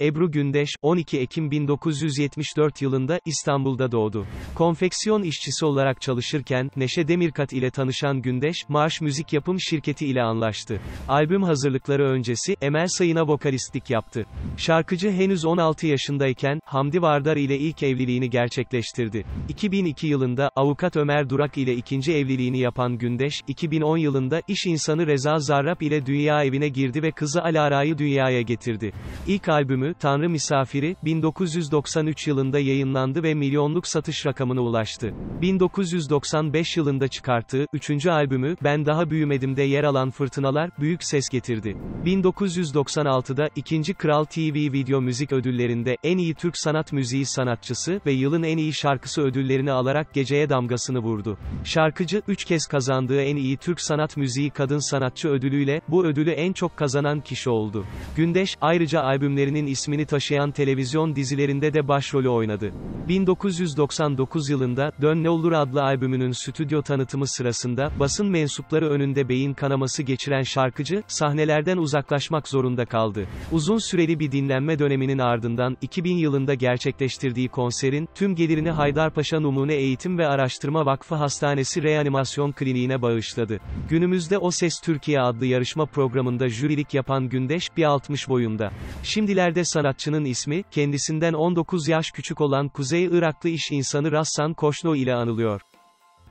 Ebru Gündeş, 12 Ekim 1974 yılında İstanbul'da doğdu. Konfeksiyon işçisi olarak çalışırken, Neşe Demirkat ile tanışan Gündeş, Marş Müzik Yapım Şirketi ile anlaştı. Albüm hazırlıkları öncesi, Emel Sayın'a vokalistlik yaptı. Şarkıcı henüz 16 yaşındayken, Hamdi Vardar ile ilk evliliğini gerçekleştirdi. 2002 yılında, avukat Ömer Durak ile ikinci evliliğini yapan Gündeş, 2010 yılında iş insanı Reza Zarrab ile dünya evine girdi ve kızı Alara'yı dünyaya getirdi. İlk albümü, Tanrı Misafiri, 1993 yılında yayınlandı ve milyonluk satış rakamına ulaştı. 1995 yılında çıkarttığı, üçüncü albümü, Ben Daha Büyümedim'de yer alan Fırtınalar, büyük ses getirdi. 1996'da, 2. Kral TV Video Müzik Ödülleri'nde, en iyi Türk sanat müziği sanatçısı ve yılın en iyi şarkısı ödüllerini alarak geceye damgasını vurdu. Şarkıcı, üç kez kazandığı en iyi Türk sanat müziği kadın sanatçı ödülüyle, bu ödülü en çok kazanan kişi oldu. Gündeş, ayrıca albümlerinin ismini taşıyan televizyon dizilerinde de başrolü oynadı. 1999 yılında, Dön Ne Olur adlı albümünün stüdyo tanıtımı sırasında, basın mensupları önünde beyin kanaması geçiren şarkıcı, sahnelerden uzaklaşmak zorunda kaldı. Uzun süreli bir dinlenme döneminin ardından, 2000 yılında gerçekleştirdiği konserin, tüm gelirini Haydarpaşa Numune Eğitim ve Araştırma Vakfı Hastanesi Reanimasyon Kliniğine bağışladı. Günümüzde O Ses Türkiye adlı yarışma programında jürilik yapan Gündeş, bir 60 boyunda. Şimdilerde sanatçının ismi, kendisinden 19 yaş küçük olan Kuzey Iraklı iş insanı Rassan Koşno ile anılıyor.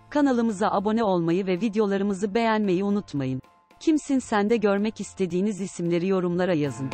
Kanalımıza abone olmayı ve videolarımızı beğenmeyi unutmayın. Kimsin Sende görmek istediğiniz isimleri yorumlara yazın.